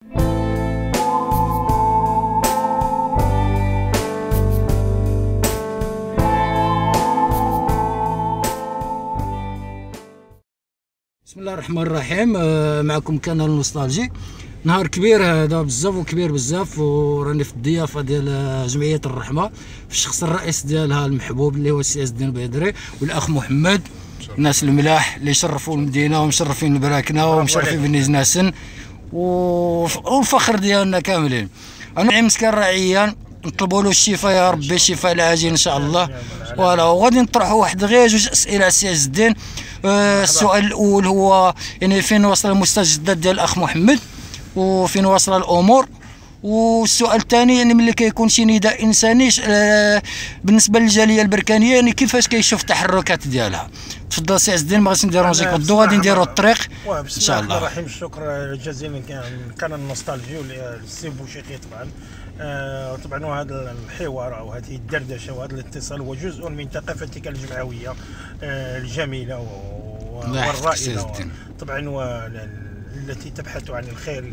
بسم الله الرحمن الرحيم. آه، معكم canal Nostalgie نهار كبير هذا بزاف وكبير بزاف وراني في الضيافة ديال آه، جمعية الرحمة في الشخص الرئيس ديالها المحبوب اللي هو السي الدين البدري والأخ محمد الناس الملاح اللي شرفوا المدينة ومشرفين البراكنه ومشرفين بني زناسن والفخر ديالنا كاملين. أنا مسكين راه عيان نطلبوا له الشفاء يا ربي الشفاء العاجل إن شاء الله. voilà وغادي نطرحوا واحد غير جوج أسئلة على سي عز الدين. آه، السؤال الأول هو يعني فين وصل المستجدات ديال الأخ محمد؟ وفين وصل الأمور؟ والسؤال الثاني يعني ملي كيكون شي نداء إنساني آه، بالنسبة للجالية البركانية يعني كيفاش كيشوف التحركات ديالها؟ تفضل سي عز الدين ما غاديش ن déranger ك بالضو غادي نديروا الطريق. إن شاء الله الرحمن الرحيم شكرا جزيلا. canal Nostalgie والسي بوشيخي طبعا. آه طبعا وهذا الحوار أو هذه الدردشة وهذا الاتصال هو جزء من ثقافتك الجمعوية آه الجميلة والرائدة. طبعا التي تبحث عن الخير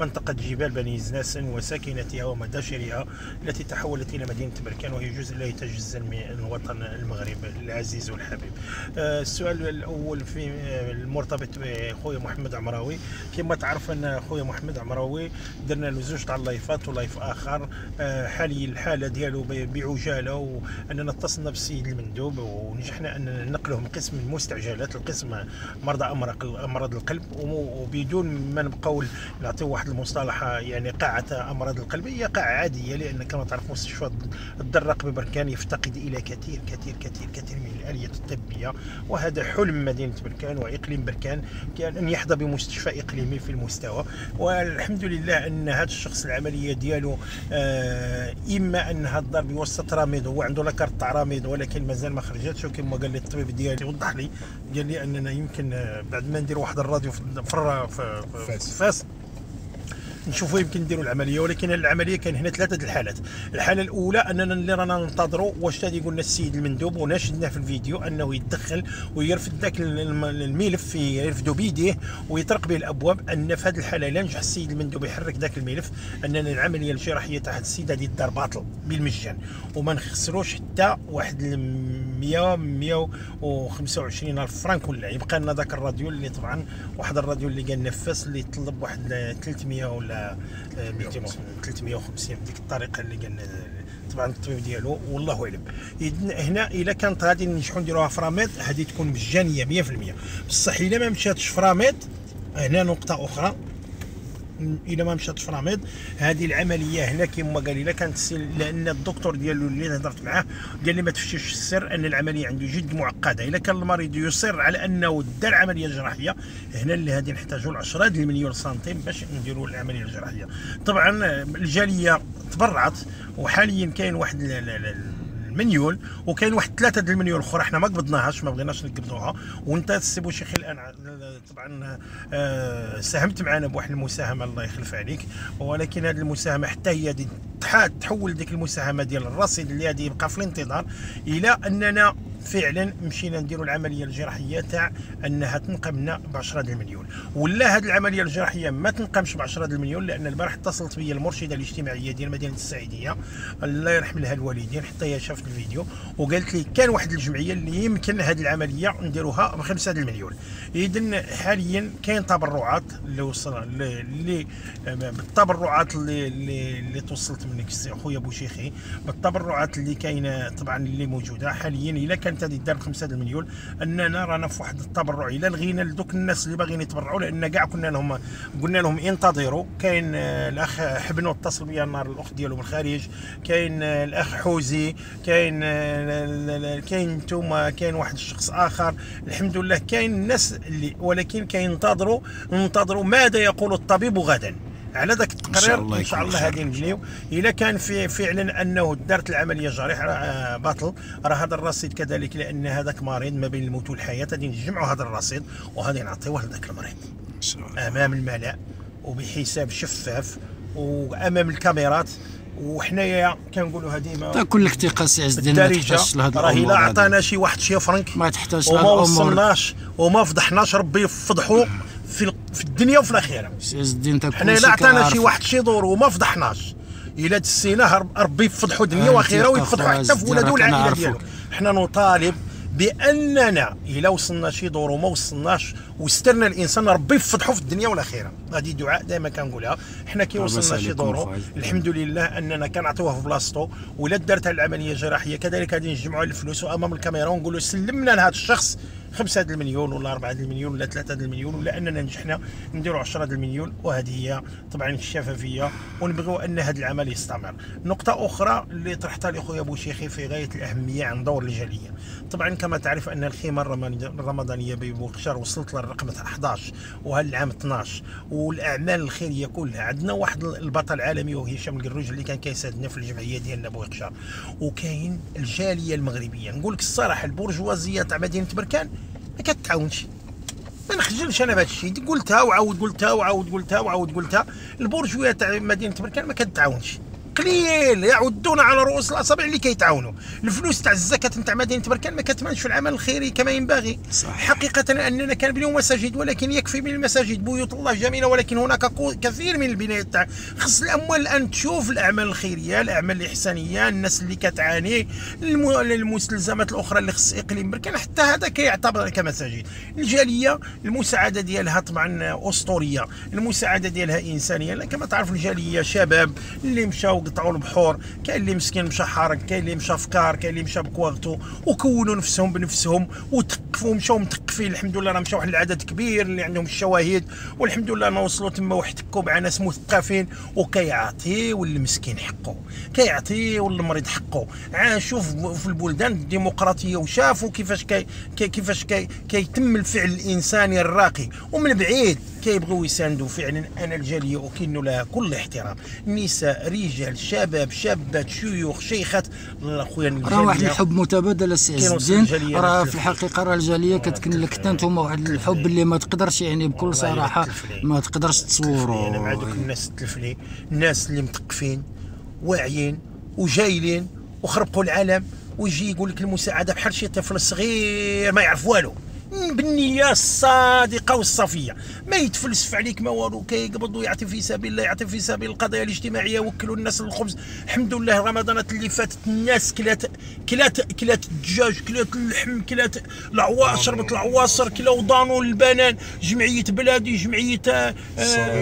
منطقة جبال بني زناسن وساكنتها ومداشرها التي تحولت إلى مدينة بركان وهي جزء لا يتجزأ من الوطن المغرب العزيز والحبيب. آه، السؤال الأول في آه، المرتبط بخويا محمد عمراوي. كما تعرف أن خويا محمد عمراوي درنا له زوج تاع اللايفات ولايف آخر. آه، حالي الحالة ديالو بعجالة وأننا اتصلنا بالسيد المندوب ونجحنا أن ننقله من قسم المستعجلات لقسم مرضى أمراض القلب وبدون ما نبقاو نعطيو واحد المصطلح يعني قاعة أمراض القلب. هي قاعة عادية لأن كما تعرف مستشفى الدراق ببركان يفتقد إلى كثير كثير كثير كثير من الآليات الطبية. وهذا حلم مدينة بركان وإقليم بركان كأن أن يحظى بمستشفى إقليمي في المستوى. والحمد لله أن هذا الشخص العملية ديالو آه إما أنها الضرب يوسط راميد هو عنده لاكارت تاع راميد ولكن مازال ما خرجتش. وكما قال لي الطبيب ديالي وضح لي قال لي أننا يمكن آه، بعد ما ندير واحد الراديو في فاس نشوفوا يمكن نديروا العملية ولكن العملية كان هنا ثلاثة الحالات. الحالة الأولى أننا اللي رانا ننتظروا واش غادي قلنا السيد المندوب وناشدناه في الفيديو أنه يتدخل ويرفد ذاك الملف يرفدو بيديه ويطرق به الأبواب أن في هذه الحالة لا نجح السيد المندوب يحرك ذاك الملف أننا العملية الجراحيه تاع هذا السيد هذه الدار باطل بالمجان. وما نخسروش حتى واحد 100 125 ألف فرانك ولا يبقى لنا ذاك الراديو اللي طبعا واحد الراديو اللي قال نفس اللي طلب واحد 300 ولا 200 350 بديك الطريقة اللي قالنا طبعا الطبيب ديالو والله اعلم هنا إلا كانت غادي ننجحوا نديروها فراميد هذه تكون مجانية 100% بصح إلا ما مشاتش فراميد هنا نقطة أخرى. إلى ما مشات فراميد هذه العملية هنا كما قال لي كانت لأن الدكتور ديالو اللي هضرت معاه قال لي ما تفشيش السر أن العملية عنده جد معقدة. إلا كان المريض يصر على أنه دار عملية جراحية هنا اللي غادي نحتاجوا 10 المليون سنتيم باش نديروا العملية الجراحية. طبعا الجالية تبرعت وحاليا كاين واحد المنيول وكاين واحد ثلاثة د المنيول أخرى حنا ما قبضناهاش ما بغيناش نقبضوها. وأنت السي بوشيخي الان طبعا آه، ساهمت معنا بواحد المساهمة الله يخلف عليك. ولكن هذه المساهمة حتى هي تحول ديك المساهمة ديال الرصيد اللي غادي يبقى في الانتظار إلى أننا فعلا مشينا نديروا العملية الجراحية تاع أنها تنقم لنا ب 10 المليون. ولا هذه العملية الجراحية ما تنقمش ب 10 المليون لأن البارح اتصلت بي المرشدة الاجتماعية ديال مدينة السعيدية. الله يرحم لها الوالدين حتى هي شافت الفيديو وقالت لي كان واحد الجمعية اللي يمكن هذه العملية نديروها ب 5 المليون. اذا حاليا كاين تبرعات اللي وصل اللي بالتبرعات اللي اللي, توصلت منك خويا بوشيخي بالتبرعات اللي كاينة طبعا اللي موجودة حاليا إلا كان كانت هذه دار 5 المليون أننا رانا في واحد التبرع إلى لغينا لدوك الناس اللي باغيين يتبرعوا لأن كاع كنا لهم قلنا لهم انتظروا. كاين آه، الأخ حبنو اتصل بيا النهار الأخت ديالو من الخارج. كاين آه، الأخ حوزي. كاين آه، كاين أنتم كاين واحد الشخص آخر. الحمد لله كاين الناس اللي ولكن كينتظروا انتظروا ماذا يقول الطبيب غدا. على ذاك التقرير إن شاء الله غادي نبنيو إلا كان في فعلا أنه دارت العملية جريح راه باطل. راه هذا الرصيد كذلك لأن هذاك مريض ما بين الموت والحياة. غادي نجمعوا هذا الرصيد وغادي نعطيوه لذاك المريض. أمام الملأ وبحساب شفاف وأمام الكاميرات. وحنايا كنقولوها ديما كل الثقه سي عز الدين ما تحتاجش لهذا راه إلا عطانا شي واحد شي فرنك. ما تحتاجش وما وصلناش وما فضحناش ربي يفضحو. في الدنيا وفي الاخره سي عز الدين انت حنا الا عطانا شي واحد شي دور وما فضحناش. إلا دسيناه ربي يفضحوا دنيا آه، واخره ويفضحوا حتى في ولادو والعائلة. ديالو. حنا نطالب بأننا إلا وصلنا شي دور وما وصلناش وسترنا الإنسان ربي يفضحوا في الدنيا والاخره هذه دعاء دائما كنقولها. حنا كي لاباس وصلنا شي دور. الحمد لله أننا كنعطيوه في بلاصتو. ولا دارت العملية الجراحية كذلك غادي نجمعوا الفلوس أمام الكاميرا ونقولوا سلمنا لهذا الشخص 5 هاد المليون ولا 4 هاد المليون ولا 3 هاد المليون ولا أننا نجحنا نديروا 10 هاد المليون وهذه هي طبعا الشفافية ونبغيو أن هذا العمل يستمر. نقطة أخرى اللي طرحتها لاخويا بوشيخي في غاية الأهمية عن دور الجالية. طبعا كما تعرف أن الخيمة الرمضان- الرمضانية ببوقشار وصلت للرقم 11 وهذا العام 12 والأعمال الخيرية كلها. عندنا واحد البطل العالمي وهو هشام القروج اللي كان كيساعدنا في الجمعية ديالنا بوقشار وكاين الجالية المغربية. نقول لك الصراحة البرجوازيه تاع مدينة بركان كتعاونش. ما نخجلش أنا بهذا الشيء. قلتها وعاود قلتها وعاود قلتها وعاود قلتها. البرجويه تاع مدينة بركان ما كتعاونش. قليل يعدون على رؤوس الأصابع اللي كيتعاونوا. الفلوس تاع الزكاة تاع مدينة بركان ما كتمانش في العمل الخيري كما ينبغي. صح. حقيقة أننا كنبنيو مساجد ولكن يكفي من المساجد بيوت الله جميلة ولكن هناك كثير من البنايات تاع خص الأموال الان تشوف الأعمال الخيرية الأعمال الإحسانية الناس اللي كتعاني الم- المستلزمات الأخرى اللي خص إقليم بركان حتى هذا كيعتبر كمساجد. الجالية المساعدة ديالها طبعا أسطورية. المساعدة ديالها إنسانية. كما تعرف الجالية شباب اللي مشاو قطعوا البحور كاين اللي مسكين مشى حارق كاين اللي مشى فكار كاين اللي مشى بكواغتو وكونوا نفسهم بنفسهم وتقفوا مشاو متقفين. الحمد لله راه مشى واحد العدد كبير اللي عندهم الشواهد والحمد لله ما وصلوا تما واحتكوا مع ناس مثقفين وكيعطيو المسكين حقه كيعطيو المريض حقه عاشوا في البلدان الديمقراطية وشافوا كيفاش كي كي- كيفاش كي كيتم الفعل الإنساني الراقي. ومن بعيد كيبغيو يساندوا فعلا أنا الجالية أكن لها كل احترام. نساء رجال شباب شابات شيوخ شيخات. اخويا راه واحد الحب متبادل السي عز الدين راه في الحقيقة راه الجالية كتكن لك حتى نتوما واحد الحب اللي ما تقدرش يعني بكل صراحة. ما تقدرش تصوروا أنا مع دوك الناس التلفلي الناس اللي مثقفين واعيين وجايلين وخربقوا العالم ويجي يقول لك المساعدة بحال شي طفل صغير ما يعرف والو. بالنية الصادقة والصافية. ما يتفلسف عليك ما والو كيقبض ويعطي في سبيل الله يعطي في سبيل القضايا الاجتماعية وكلوا الناس الخبز الحمد لله رمضانات اللي فاتت الناس كلات كلات كلات الدجاج كلات اللحم كلات العواصر شربت العواصر كلاو ضانو البنان جمعية بلادي جمعية آه،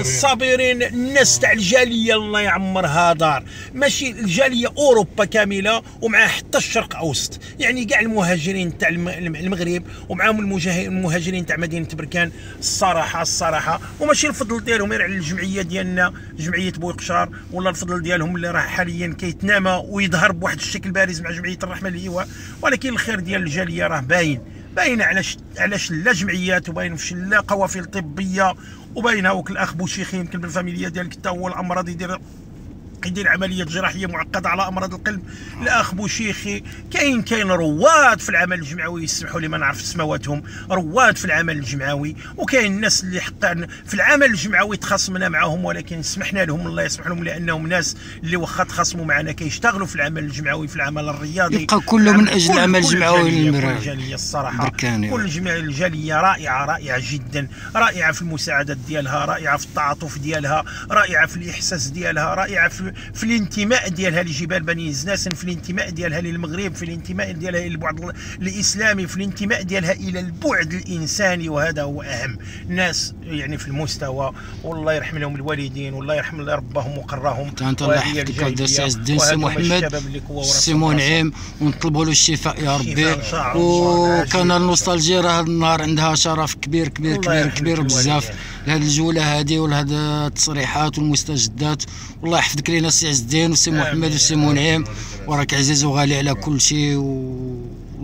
الصابرين. الناس تاع الجالية الله يعمرها دار. ماشي الجالية أوروبا كاملة ومع حتى الشرق أوسط. يعني كاع المهاجرين تاع الم- المغرب ومعاهم المهاجرين تاع مدينة بركان. الصراحة الصراحة. وماشي الفضل ديالهم غير على الجمعية ديالنا جمعية بويقشار ولا الفضل ديالهم اللي راه حاليا كيتنامى ويظهر بواحد الشكل بارز مع جمعية الرحمة الإيواء ولكن الخير ديال الجالية راه باين. باين على ش... على جمعيات وباين في شلا قوافل طبية. وباين هاوك الأخ بوشيخي يمكن بالفاميليا ديالك حتى هو الأمراض يدير يدير عمليه جراحيه معقدة على أمراض القلب الاخ بوشيخي كاين كاين رواد في العمل الجمعوي يسمحوا لي ما نعرف سماواتهم. رواد في العمل الجمعوي وكاين الناس اللي حقا في العمل الجمعوي تخاصمنا معهم ولكن سمحنا لهم الله يسمح لهم لأنهم ناس اللي واخا تخاصموا معنا كيشتغلوا في العمل الجمعوي في العمل الرياضي. يبقى كله من أجل كل- العمل الجمعوي الجالية- الصراحة. بركاني. كل جميع الجالية رائعة رائعة جدا رائعة في المساعدات ديالها رائعة في التعاطف ديالها رائعة في الإحساس ديالها رائعة في, في الانتماء ديالها لجبال بني زناسن في الانتماء ديالها للمغرب في الانتماء ديالها ال- الإسلامي في الانتماء ديالها إلى البعد الإنساني وهذا هو أهم ناس يعني في المستوى. والله يرحم لهم الوالدين والله يرحم اللي رباهم وقراهم انت انت الله يحفظك الدين سي محمد سي. منعم ونطلبوا له الشفاء يا ربي. و canal Nostalgie راه النهار عندها شرف كبير كبير كبير كبير لك بزاف. لهذه الجولة هذه ولهذا التصريحات والمستجدات. والله يحفظك لينا السي عز الدين آمين. محمد رب. منعم. وراك عزيز وغالي على كل شيء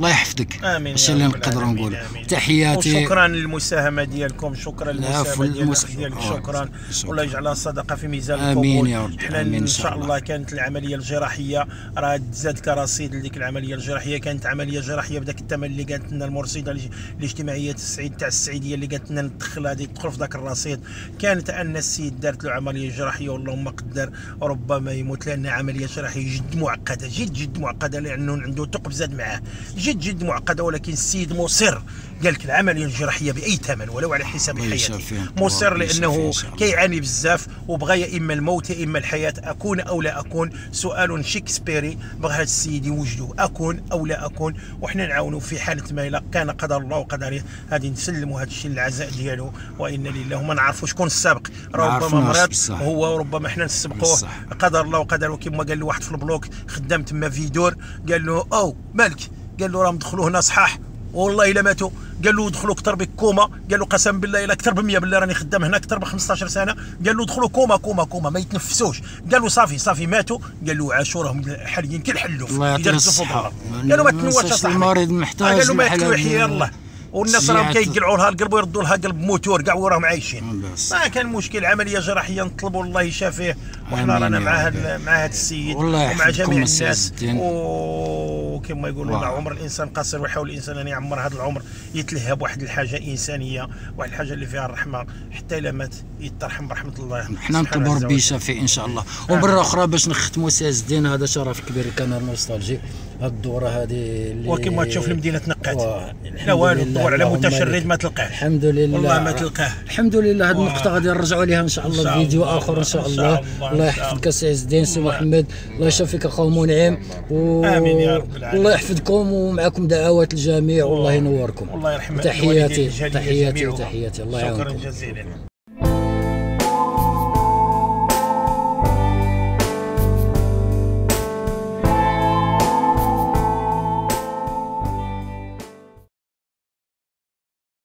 والله يحفظك. آمين هادشي يا اللي نقدروا نقول. تحياتي. وشكرا للمساهمة ديالكم شكرا للمساهمة ديالك ديالك آه، شكرا. والله يجعلها صدقة في ميزان القبول. يا رب، حنا إن شاء الله كانت العملية الجراحية راه تزاد كرصيد لديك العملية الجراحية كانت عملية جراحية بداك الثمن اللي قالت لنا المرصدة الاج- الاجتماعية السعيد تاع السعيديه اللي قالت لنا ندخل هذه تدخل في ذاك الرصيد. كانت أن السيد دارت له عملية جراحية واللهم قدر ربما يموت لأن عملية جراحية جد معقدة جد جد معقدة لأنه عنده ثقب زاد معاه. جد جد جد معقده ولكن السيد مصر قال لك العملية الجراحية بأي ثمن ولو على حساب حياته. مصر لأنه. كيعاني بزاف وبغى يا إما الموت يا إما الحياة أكون أو لا أكون سؤال شكسبيري بغى هذا السيد يوجده أكون أو لا أكون وحنا نعاونوا في حالة ما إلا كان قدر الله وقدره غادي نسلموا هذا الشيء للعزاء ديالو وأنا لله وما نعرفوا شكون السابق ربما مرض. هو وربما حنا نسبقوه. قدر الله وقدره كما قال له واحد في البلوك خدام تما في دور قال له أو مالك قال له راهم دخلوا هنا صحاح. والله إلا ماتوا. قال له دخلوا أكثر بك كوما قال له قسم بالله إلا أكثر ب 100 بالله راني خدام هنا أكثر ب 15 سنة. قال له دخلوا كوما كوما كوما ما يتنفسوش. قال له صافي صافي ماتوا. قال له عاشوا راهم حاليا كالحلوف الله يعطيه إذا الصحة. رزقوا بالله. قال له ما تنواش المريض محتاج قال له ما يحيى الله. والناس راهم. كيقلعوا لها القلب ويردوا لها قلب موتور كاع وراهم عايشين. ما كان مشكل عملية جراحية نطلبوا الله يشافيه وحنا رانا مع. هذا مع هذا السيد ومع جميع الناس. وكما يقولوا عمر الإنسان قصير ويحاول الإنسان أن يعمر هذا العمر يتلهى بواحد الحاجة إنسانية واحد الحاجة اللي فيها الرحمة حتى إلا مات يترحم برحمة الله حنا نطلبوا ربي وجل. يشافي إن شاء الله ومره أخرى باش نختموا سي عز الدين هذا شرف كبير canal Nostalgie هاد الدورة هذه اللي وكما تشوف المدينة تنقات. لا والو تدور على متشرد. ما تلقاه الحمد لله والله ما تلقاه الحمد لله هذه واه. النقطة غادي نرجعوا لها إن شاء الله في فيديو الله. آخر إن شاء الله الله. الله يحفظك سي عز الدين سي الله. محمد الله يشافيك أخو منعم و... آمين يا رب العالمين. الله يحفظكم ومعكم دعوات الجميع والله ينوركم والله يرحم تحياتي تحياتي. تحياتي الله شكرا يعاونكم جزيلا